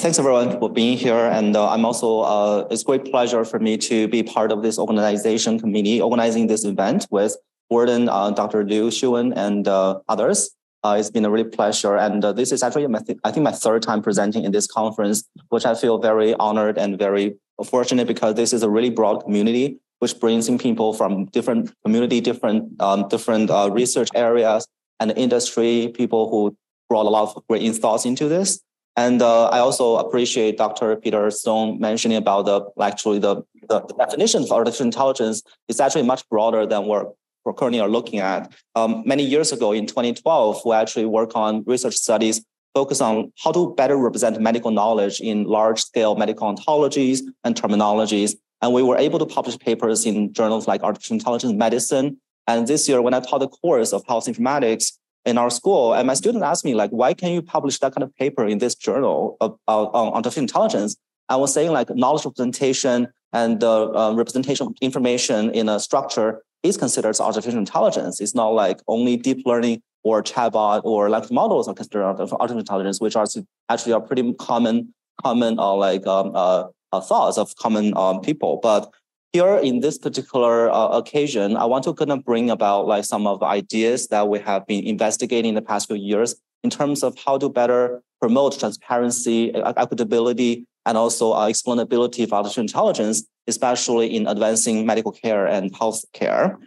Thanks everyone for being here. And uh, I'm also, uh, it's great pleasure for me to be part of this organization committee organizing this event with Warden uh, Dr. Liu Xiuwen and uh, others. Uh, it's been a really pleasure. And uh, this is actually, my th- I think, my third time presenting in this conference, which I feel very honored and very fortunate because this is a really broad community, which brings in people from different community, different, um, different research areas and industry, people who brought a lot of great thoughts into this. And uh, I also appreciate Dr. Peter Stone mentioning about the actually the, the, the definition of artificial intelligence is actually much broader than what we're currently are looking at. Um, many years ago in 2012, we actually worked on research studies focused on how to better represent medical knowledge in large scale medical ontologies and terminologies. And we were able to publish papers in journals like Artificial Intelligence Medicine. And this year, when I taught the course of health informatics, in our school, and my student asked me like, why can you publish that kind of paper in this journal about on artificial intelligence? I was saying like knowledge representation and the uh, representation of information in a structure is considered artificial intelligence. It's not like only deep learning or chatbot or language models are considered artificial intelligence, which are actually are pretty common, common uh, like um, uh, uh, thoughts of common um, people. But here in this particular uh, occasion, I want to kind of bring about like some of the ideas that we have been investigating in the past few years in terms of how to better promote transparency, equitability, and also uh, explainability of artificial intelligence, especially in advancing medical care and health care.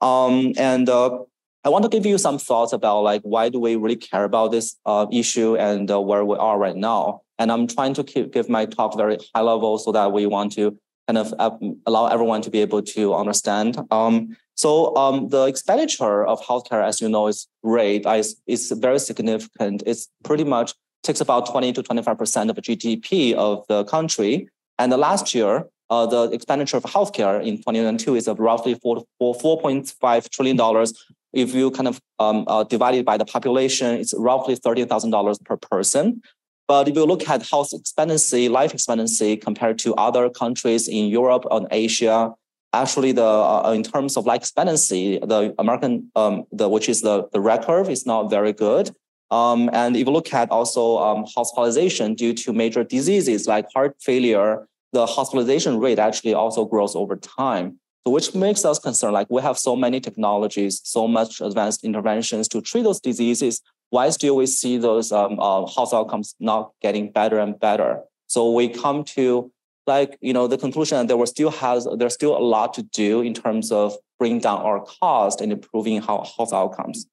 Um, and uh, I want to give you some thoughts about like why do we really care about this uh, issue and uh, where we are right now. And I'm trying to keep, give my talk very high level so that we want to kind of uh, allow everyone to be able to understand. Um, so um, the expenditure of healthcare, as you know, is great. Is, is very significant. It's pretty much takes about 20 to 25% of the GDP of the country. And the last year, uh, the expenditure of healthcare in 2022 is of roughly 4, 4.5 trillion dollars. If you kind of um, uh, divide it by the population, it's roughly $30,000 per person. But if you look at health expectancy, life expectancy compared to other countries in Europe and Asia, actually the uh, in terms of life expectancy, the American um, the which is the the red curve is not very good. Um, and if you look at also um, hospitalization due to major diseases like heart failure, the hospitalization rate actually also grows over time. So which makes us concerned, like we have so many technologies, so much advanced interventions to treat those diseases, why still we see those um, uh, health outcomes not getting better and better? So we come to like you know the conclusion that there still has there's still a lot to do in terms of bringing down our cost and improving health outcomes.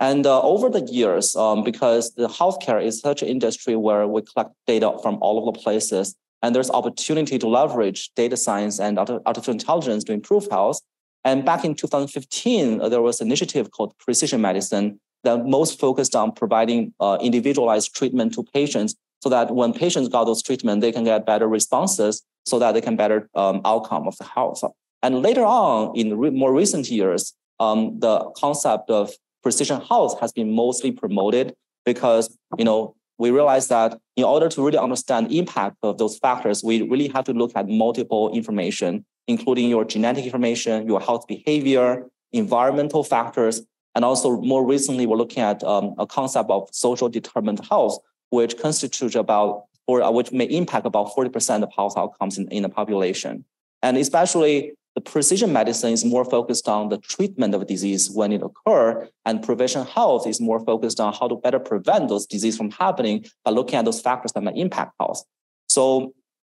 And uh, over the years, um, because the healthcare is such an industry where we collect data from all over the places, and there's opportunity to leverage data science and artificial intelligence to improve health. And back in 2015, uh, there was an initiative called Precision Medicine that most focused on providing uh, individualized treatment to patients so that when patients got those treatment, they can get better responses so that they can better um, outcome of the health. And later on, in re- more recent years, um, the concept of precision health has been mostly promoted because you know we realize that in order to really understand the impact of those factors, we really have to look at multiple information, including your genetic information, your health behavior, environmental factors, and also more recently, we're looking at um, a concept of social determined health, which constitutes about or uh, which may impact about 40% of health outcomes in, in the population. And especially the precision medicine is more focused on the treatment of disease when it occur, and precision health is more focused on how to better prevent those diseases from happening by looking at those factors that may impact health. So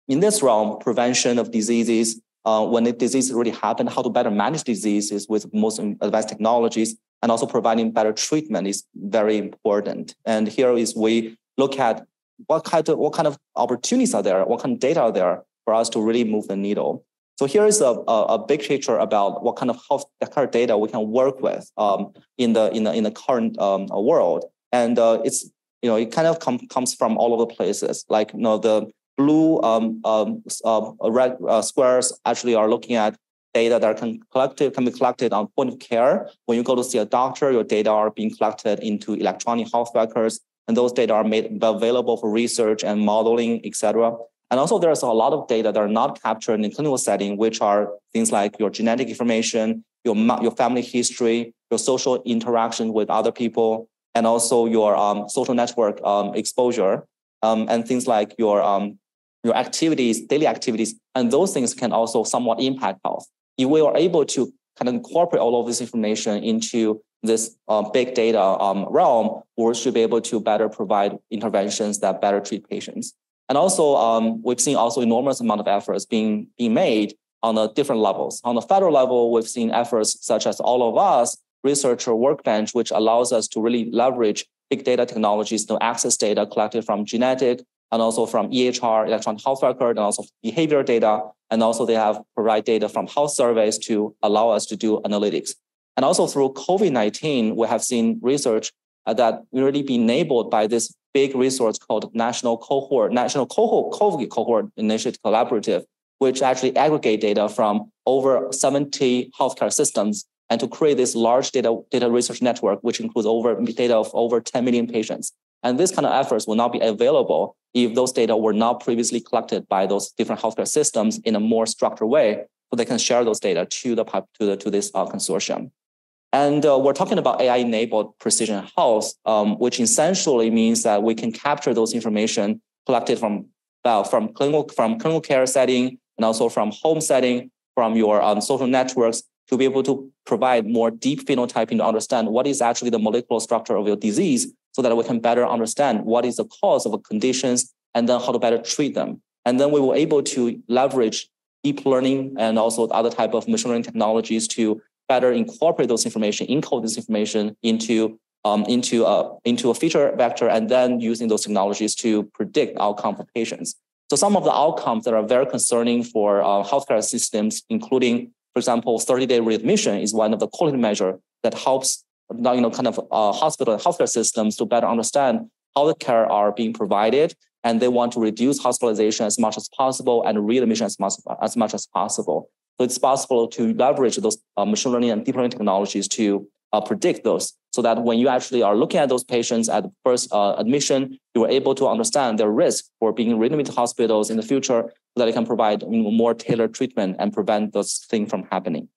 in this realm, prevention of diseases, uh, when the disease really happen, how to better manage diseases with most advanced technologies, and also providing better treatment is very important. And here is we look at what kind of what kind of opportunities are there, what kind of data are there for us to really move the needle. So here is a, a, a big picture about what kind of health data we can work with um, in the in the in the current um, world. And uh, it's you know it kind of com- comes from all over the places. Like you know the blue um, um, uh, red uh, squares actually are looking at data that can collected can be collected on point of care. When you go to see a doctor, your data are being collected into electronic health records, and those data are made available for research and modeling, etc. And also, there's a lot of data that are not captured in clinical setting, which are things like your genetic information, your your family history, your social interaction with other people, and also your um, social network um, exposure. um, and things like your um, your activities, daily activities, and those things can also somewhat impact health. If we are able to kind of incorporate all of this information into this uh, big data um, realm, we should be able to better provide interventions that better treat patients. And also, um, we've seen also enormous amount of efforts being being made on the different levels. On the federal level, we've seen efforts such as all of us researcher workbench, which allows us to really leverage big data technologies to access data collected from genetic and also from EHR, electronic health record, and also behavior data. And also they have provide data from health surveys to allow us to do analytics. And also through COVID-19, we have seen research uh, that really be enabled by this big resource called National Cohort, National Cohort, COVID Cohort Initiative Collaborative, which actually aggregate data from over 70 healthcare systems and to create this large data, data research network, which includes over data of over 10 million patients. And this kind of efforts will not be available if those data were not previously collected by those different healthcare systems in a more structured way, so they can share those data to the to the to this uh, consortium. And uh, we're talking about AI-enabled precision health, um, which essentially means that we can capture those information collected from uh, from clinical from clinical care setting and also from home setting, from your um, social networks, to be able to provide more deep phenotyping to understand what is actually the molecular structure of your disease so that we can better understand what is the cause of the conditions and then how to better treat them. And then we were able to leverage deep learning and also other type of machine learning technologies to better incorporate those information, encode this information into um, into a into a feature vector, and then using those technologies to predict outcome for patients. So some of the outcomes that are very concerning for uh, healthcare systems, including for example, 30-day readmission is one of the quality measure that helps you know, kind of uh, hospital healthcare systems to better understand how the care are being provided, and they want to reduce hospitalization as much as possible and readmission as much as, much as possible. So it's possible to leverage those uh, machine learning and deep learning technologies to uh, predict those so that when you actually are looking at those patients at first uh, admission, you are able to understand their risk for being readmitted to hospitals in the future so that it can provide more tailored treatment and prevent those things from happening.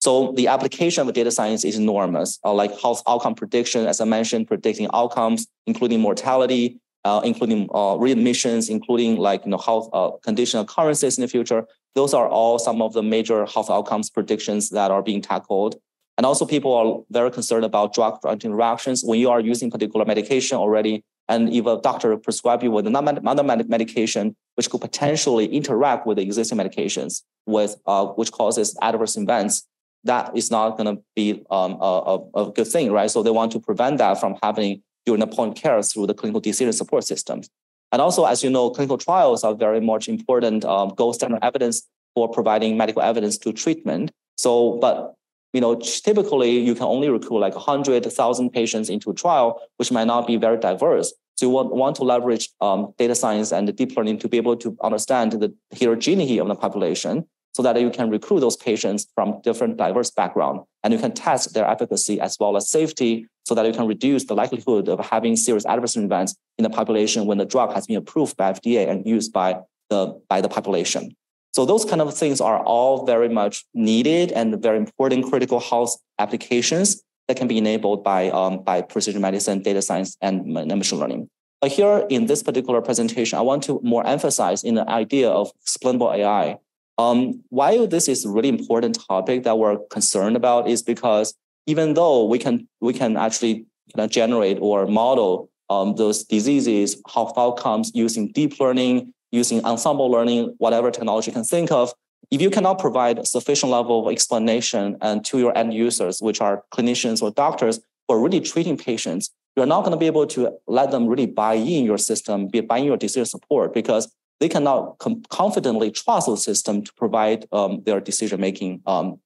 So the application of data science is enormous, uh, like health outcome prediction, as I mentioned, predicting outcomes, including mortality, uh, including uh, readmissions, including like you know health uh, condition occurrences in the future. Those are all some of the major health outcomes predictions that are being tackled. And also people are very concerned about drug interactions. When you are using particular medication already, and if a doctor prescribe you with another medication, which could potentially interact with the existing medications, with uh, which causes adverse events, that is not going to be um, a, a, good thing, right? So they want to prevent that from happening during the point care through the clinical decision support systems. And also, as you know, clinical trials are very much important um, gold standard evidence for providing medical evidence to treatment. So, but you know, typically you can only recruit like 100,000 patients into a trial, which might not be very diverse. So you want, want to leverage um, data science and deep learning to be able to understand the heterogeneity of the population so that you can recruit those patients from different diverse background and you can test their efficacy as well as safety so that you can reduce the likelihood of having serious adverse events in the population when the drug has been approved by FDA and used by the, by the population. So those kind of things are all very much needed and very important critical health applications that can be enabled by, um, by precision medicine, data science, and machine learning. But here in this particular presentation, I want to more emphasize in the idea of explainable AI. Um, why this is a really important topic that we're concerned about is because even though we can we can actually kind of generate or model um, those diseases, health outcomes using deep learning, using ensemble learning, whatever technology you can think of, if you cannot provide a sufficient level of explanation and to your end users, which are clinicians or doctors who are really treating patients, you're not going to be able to let them really buy in your system, be buy in your decision support because they cannot confidently trust the system to provide um, their decision making um,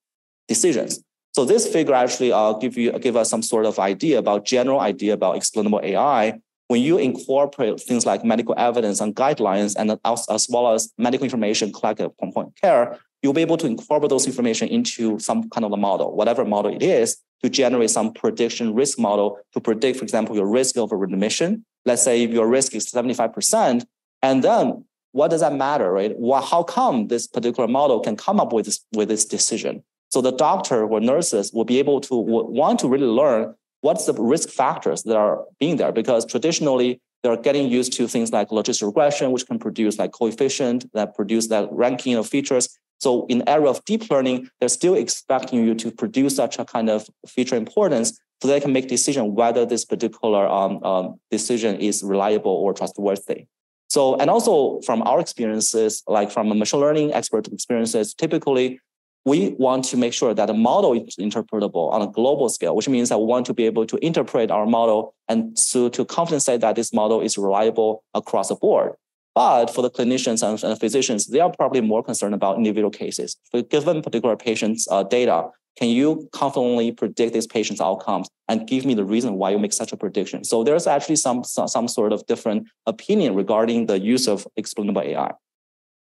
decisions. So this figure actually uh, give you give us some sort of idea about general idea about explainable AI when you incorporate things like medical evidence and guidelines and as, as well as medical information collected from point of care, you'll be able to incorporate those information into some kind of a model, whatever model it is, to generate some prediction risk model to predict, for example, your risk of a readmission. Let's say if your risk is 75%, and then what does that matter, right? Well, how come this particular model can come up with this, with this decision? So the doctor or nurses will be able to want to really learn what's the risk factors that are being there? Because traditionally, they're getting used to things like logistic regression, which can produce like coefficient that produce that ranking of features. So in area of deep learning, they're still expecting you to produce such a kind of feature importance so they can make decision whether this particular um, um, decision is reliable or trustworthy. So, and also from our experiences, like from a machine learning expert experiences, typically we want to make sure that the model is interpretable on a global scale, which means that we want to be able to interpret our model and so to say that this model is reliable across the board. But for the clinicians and, physicians, they are probably more concerned about individual cases. For given particular patient's uh, data, can you confidently predict this patient's outcomes and give me the reason why you make such a prediction? So there's actually some, some, some sort of different opinion regarding the use of explainable AI.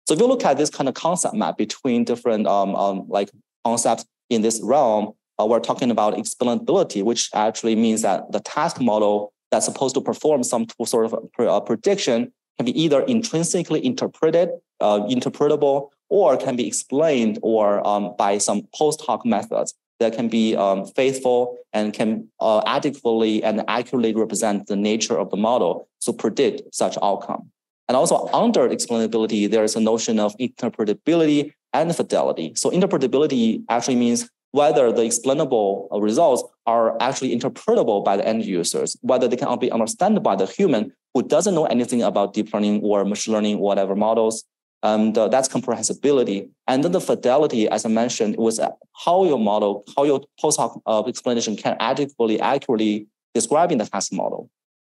So if you look at this kind of concept map between different um, um, like concepts in this realm, uh, we're talking about explainability, which actually means that the task model that's supposed to perform some sort of uh, prediction can be either intrinsically interpreted, uh, interpretable, or can be explained or um, by some post hoc methods that can be um, faithful and can uh, adequately and accurately represent the nature of the model to predict such outcome. And also under explainability, there is a notion of interpretability and fidelity. So interpretability actually means whether the explainable results are actually interpretable by the end users, whether they can be understood by the human who doesn't know anything about deep learning or machine learning, whatever models. And uh, that's comprehensibility. And then the fidelity, as I mentioned, was how your model, how your post hoc uh, explanation can adequately, accurately describing the task model.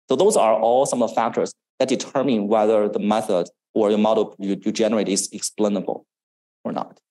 So those are all some of the factors that determine whether the method or the model you, you generate is explainable or not.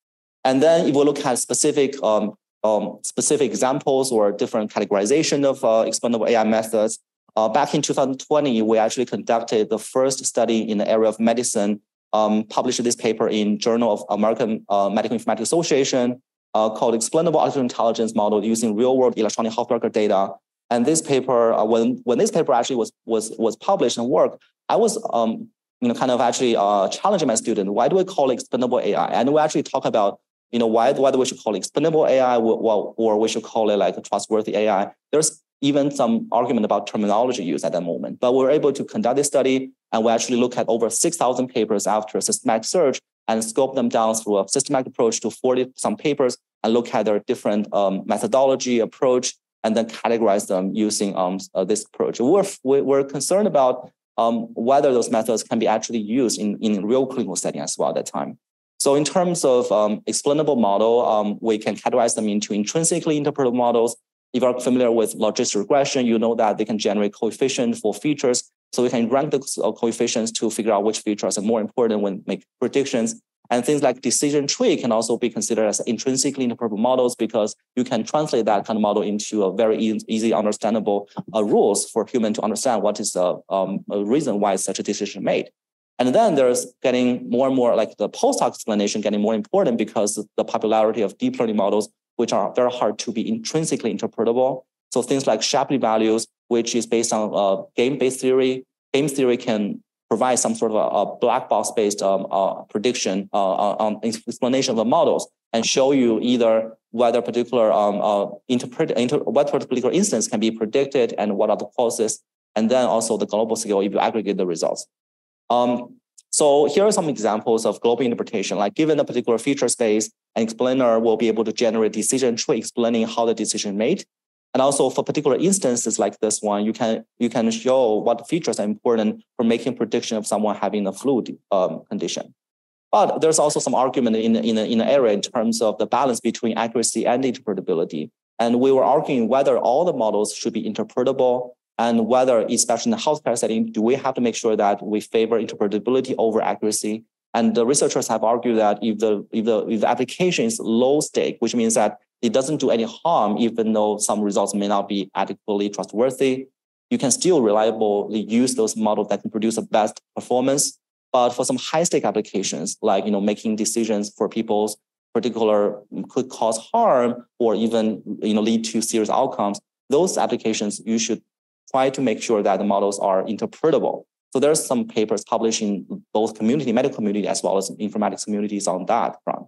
And then if we look at specific um, um, specific examples or different categorization of uh, explainable AI methods, uh, back in 2020, we actually conducted the first study in the area of medicine, um, published this paper in Journal of American uh, Medical Informatics Association uh, called Explainable Artificial Intelligence Model using real-world electronic health record data and this paper, uh, when when this paper actually was was was published and work, I was um, you know kind of actually uh, challenging my student. Why do we call it explainable AI? And we actually talk about you know why whether we should call it explainable AI or, or we should call it like a trustworthy AI. There's even some argument about terminology use at that moment. But we were able to conduct this study and we actually look at over 6,000 papers after a systematic search and scope them down through a systematic approach to 40 some papers and look at their different um, methodology approach and then categorize them using um, uh, this approach. We're, we're concerned about um, whether those methods can be actually used in, in real clinical setting as well at that time. So in terms of um, explainable model, um, we can categorize them into intrinsically interpretable models. If you're familiar with logistic regression, you know that they can generate coefficients for features. So we can rank the uh, coefficients to figure out which features are more important when make predictions. And things like decision tree can also be considered as intrinsically interpretable models because you can translate that kind of model into a very easy, easy understandable uh, rules for human to understand what is the um, reason why such a decision made. And then there's getting more and more like the post hoc explanation getting more important because the popularity of deep learning models, which are very hard to be intrinsically interpretable. So things like Shapley values, which is based on uh, game-based theory. Game theory can provide some sort of a, a black box based um, uh, prediction uh, uh, um, explanation of the models and show you either whether particular um, uh, interpret inter, what particular instance can be predicted and what are the causes, and then also the global scale if you aggregate the results. Um, so here are some examples of global interpretation. Like given a particular feature space, an explainer will be able to generate decision tree explaining how the decision made. And also for particular instances like this one, you can you can show what features are important for making prediction of someone having a flu um, condition. But there's also some argument in in in the area in terms of the balance between accuracy and interpretability. And we were arguing whether all the models should be interpretable and whether, especially in the healthcare setting, do we have to make sure that we favor interpretability over accuracy? And the researchers have argued that if the if the if the application is low stake, which means that it doesn't do any harm, even though some results may not be adequately trustworthy. You can still reliably use those models that can produce the best performance. But for some high stake applications, like you know, making decisions for people's particular mm, could cause harm or even you know lead to serious outcomes, those applications you should try to make sure that the models are interpretable. So there's some papers published in both community, medical community, as well as informatics communities on that front.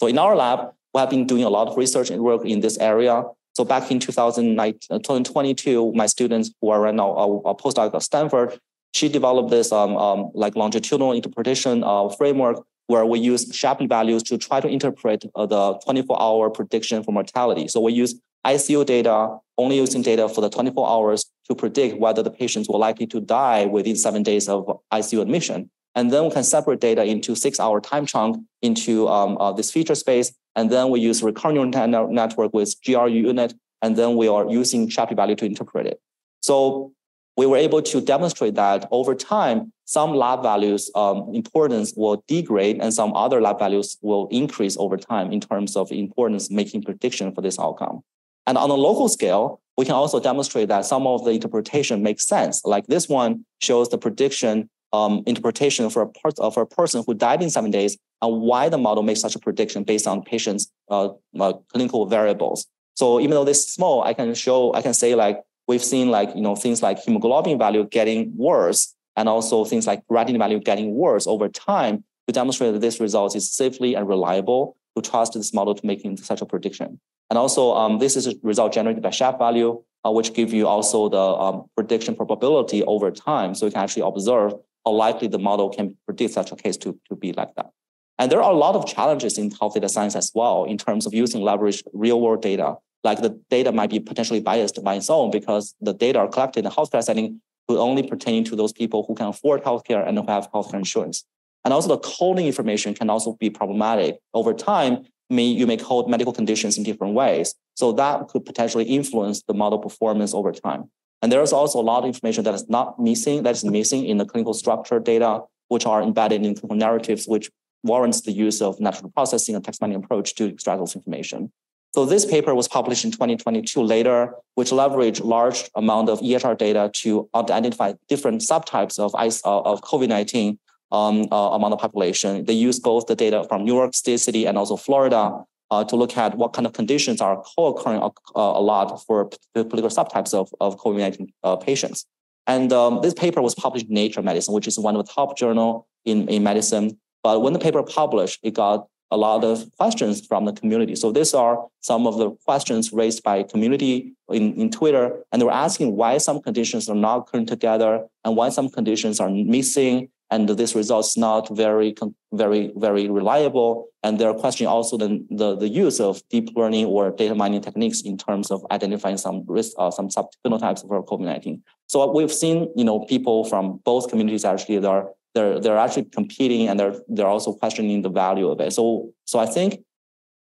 So in our lab, we have been doing a lot of research and work in this area. So back in 2022, uh, my students who are right now a, postdoc at Stanford, she developed this um, um, like longitudinal interpretation uh, framework where we use Shapley values to try to interpret uh, the 24-hour prediction for mortality. So we use ICU data, only using data for the 24 hours to predict whether the patients were likely to die within seven days of ICU admission. And then we can separate data into six hour time chunk into um, uh, this feature space. And then we use recurrent neural network with GRU unit. And then we are using Shapley value to interpret it. So we were able to demonstrate that over time, some lab values um, importance will degrade and some other lab values will increase over time in terms of importance making prediction for this outcome. And on a local scale, we can also demonstrate that some of the interpretation makes sense. Like this one shows the prediction um, interpretation for a, part, for a person who died in seven days and why the model makes such a prediction based on patient's uh, uh, clinical variables. So even though this is small, I can show, I can say like, we've seen like, you know, things like hemoglobin value getting worse and also things like creatinine value getting worse over time to demonstrate that this result is safely and reliable to trust this model to making such a prediction. And also, um, this is a result generated by SHAP value, uh, which give you also the um, prediction probability over time. So you can actually observe how likely the model can predict such a case to, to be like that. And there are a lot of challenges in health data science as well in terms of using leverage real world data. Like the data might be potentially biased by its own because the data are collected in a healthcare setting will only pertain to those people who can afford healthcare and who have healthcare insurance. And also the coding information can also be problematic. Over time, may, you may code medical conditions in different ways. So that could potentially influence the model performance over time. And there's also a lot of information that is not missing, that is missing in the clinical structure data, which are embedded in clinical narratives, which warrants the use of natural processing and text mining approach to extract those information. So this paper was published in 2022 later, which leveraged large amount of EHR data to identify different subtypes of, of COVID-19 um, uh, among the population. They use both the data from New York State City and also Florida uh, to look at what kind of conditions are co-occurring uh, a lot for particular subtypes of, of COVID-19 uh, patients. And um, this paper was published in Nature Medicine, which is one of the top journal in, in medicine. But when the paper published, it got a lot of questions from the community. So these are some of the questions raised by community in, in Twitter. And they were asking why some conditions are not occurring together and why some conditions are missing and this result is not very, very, very reliable. And they're questioning also the, the, the, use of deep learning or data mining techniques in terms of identifying some risk, uh, some subphenotypes for COVID-19. So we've seen, you know, people from both communities actually they're they're they're actually competing and they're they're also questioning the value of it. So so I think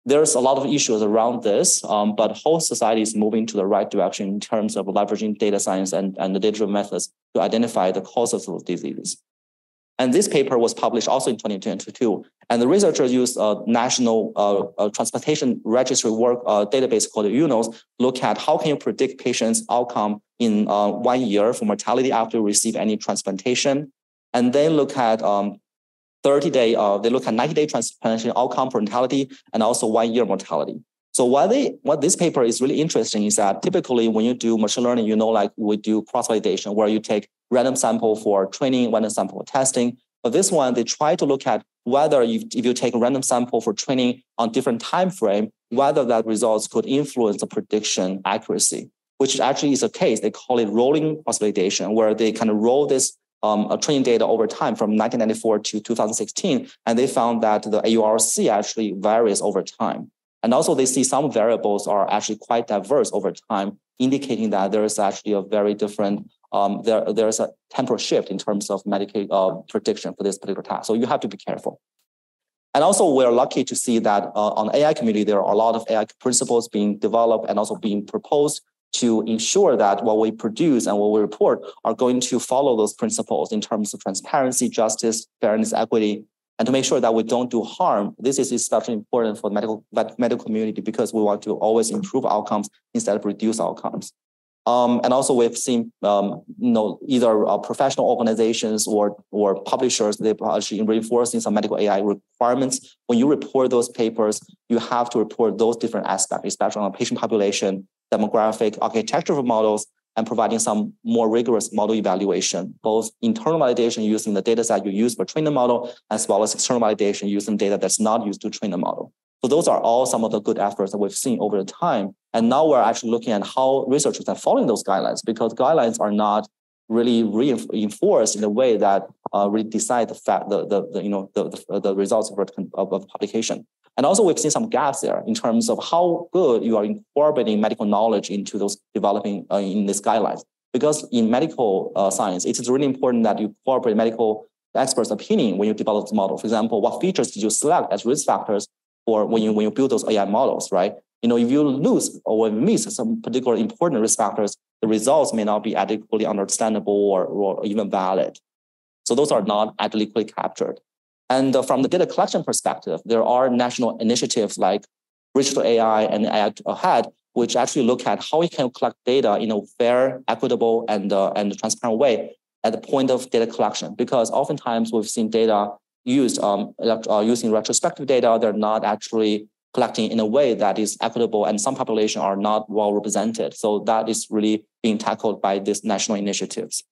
there's a lot of issues around this, um, but whole society is moving to the right direction in terms of leveraging data science and, and the digital methods to identify the causes of diseases. And this paper was published also in 2022. And the researchers used a national uh, uh, transplantation registry work uh, database called UNOS, look at how can you predict patients' outcome in uh, one year for mortality after you receive any transplantation. And then look at um, 30 day, uh, they look at 90 day transplantation outcome for mortality and also one year mortality. So what they what this paper is really interesting is that typically when you do machine learning, you know, like we do cross validation where you take random sample for training, random sample for testing. But this one, they try to look at whether you, if you take a random sample for training on different time frame, whether that results could influence the prediction accuracy, which actually is a case. They call it rolling cross validation, where they kind of roll this um, training data over time from 1994 to 2016, and they found that the AURC actually varies over time. And also they see some variables are actually quite diverse over time, indicating that there is actually a very different, um, there, there's a temporal shift in terms of Medicaid uh, prediction for this particular task. So you have to be careful. And also we're lucky to see that uh, on AI community, there are a lot of AI principles being developed and also being proposed to ensure that what we produce and what we report are going to follow those principles in terms of transparency, justice, fairness, equity, and to make sure that we don't do harm. This is especially important for the medical, medical community because we want to always improve outcomes instead of reduce outcomes. Um, and also we've seen, um, you know, either uh, professional organizations or, or publishers, they're actually reinforcing some medical AI requirements. When you report those papers, you have to report those different aspects, especially on patient population, demographic, architectural models, and providing some more rigorous model evaluation, both internal validation using the data set you use for training the model, as well as external validation using data that's not used to train the model. So those are all some of the good efforts that we've seen over the time. And now we're actually looking at how researchers are following those guidelines because guidelines are not really reinforced in a way that uh, really decide the fact, the, the, the you know, the, the, the results of, of, of publication. And also we've seen some gaps there in terms of how good you are incorporating medical knowledge into those developing uh, in these guidelines. Because in medical uh, science, it is really important that you incorporate medical experts' opinion when you develop the model. For example, what features did you select as risk factors for when you when you build those AI models, right? You know, if you lose or miss some particular important risk factors, the results may not be adequately understandable or, or even valid. So those are not adequately captured. And uh, from the data collection perspective, there are national initiatives like Digital AI and AI Ahead, which actually look at how we can collect data in a fair, equitable, and, uh, and transparent way at the point of data collection. Because oftentimes we've seen data used um, uh, using retrospective data, they're not actually collecting in a way that is equitable and some population are not well represented. So that is really being tackled by these national initiatives.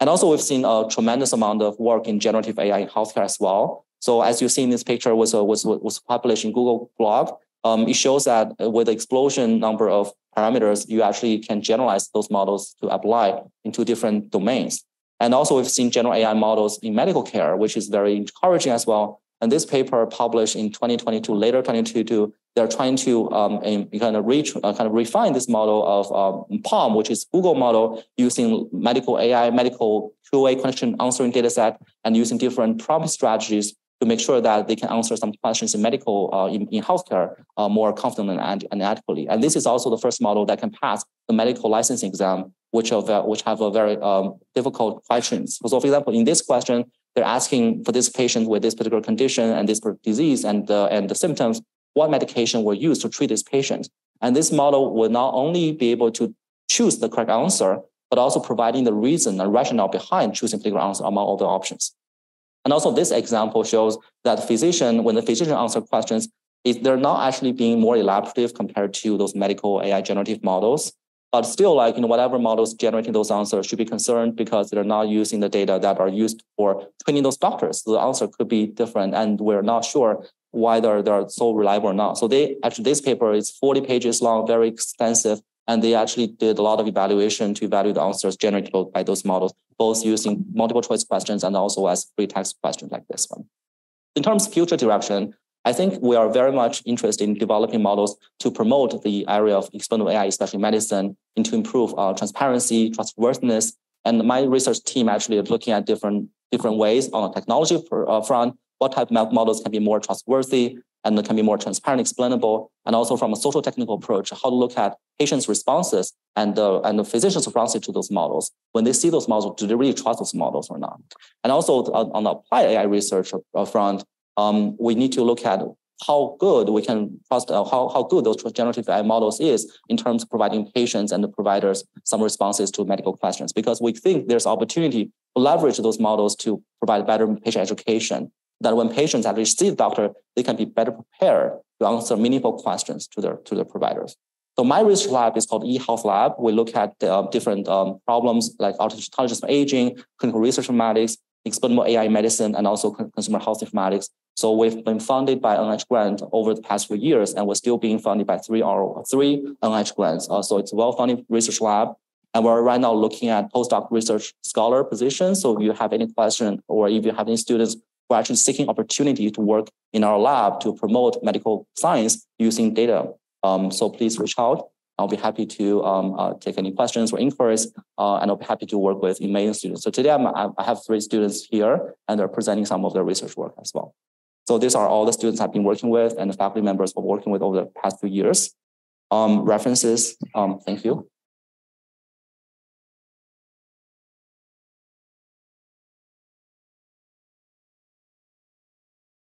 And also we've seen a tremendous amount of work in generative AI in healthcare as well. So as you see in this picture was, was, was published in Google blog, um, it shows that with the explosion number of parameters, you actually can generalize those models to apply into different domains. And also we've seen general AI models in medical care, which is very encouraging as well. And this paper published in 2022, later 2022, they're trying to um, kind of reach, uh, kind of refine this model of um, PaLM, which is Google model using medical AI, medical QA question answering data set, and using different prompt strategies to make sure that they can answer some questions in medical, uh, in, in healthcare uh, more confidently and, and adequately. And this is also the first model that can pass the medical licensing exam, which, have, which have a very um, difficult questions. So for example, in this question, they're asking for this patient with this particular condition and this disease and, uh, and the symptoms, what medication were used to treat this patient. And this model will not only be able to choose the correct answer, but also providing the reason and rationale behind choosing particular answer among all the options. And also this example shows that physician, when the physician answer questions, is they're not actually being more elaborative compared to those medical AI generative models. But still, like you know, whatever models generating those answers should be concerned because they're not using the data that are used for training those doctors. So the answer could be different, and we're not sure whether they're so reliable or not. So they actually this paper is 40 pages long, very extensive, and they actually did a lot of evaluation to evaluate the answers generated by those models, both using multiple choice questions and also as free text questions like this one. In terms of future direction, I think we are very much interested in developing models to promote the area of explainable AI, especially medicine, and to improve uh, transparency, trustworthiness. And my research team actually is looking at different, different ways on the technology uh, front, what type of models can be more trustworthy and can be more transparent, explainable, and also from a social technical approach, how to look at patients' responses and, uh, and the physicians' responses to those models. When they see those models, do they really trust those models or not? And also on the applied AI research front, um, we need to look at how good we can trust, uh, how, how good those generative AI models is in terms of providing patients and the providers some responses to medical questions, because we think there's opportunity to leverage those models to provide better patient education. That when patients actually see the doctor, they can be better prepared to answer meaningful questions to their to their providers. So my research lab is called eHealth Lab. We look at uh, different um, problems like artificial aging, clinical research informatics, explainable AI medicine, and also consumer health informatics. So we've been funded by NIH grant over the past few years, and we're still being funded by three or three NIH grants. Uh, so it's a well-funded research lab. And we're right now looking at postdoc research scholar positions. So if you have any question or if you have any students who are actually seeking opportunity to work in our lab to promote medical science using data, um, so please reach out. I'll be happy to um, uh, take any questions or inquiries, uh, and I'll be happy to work with amazing students. So today I'm, i have three students here, and they're presenting some of their research work as well. So these are all the students I've been working with and the faculty members I've working with over the past few years. Um, references, um, thank you.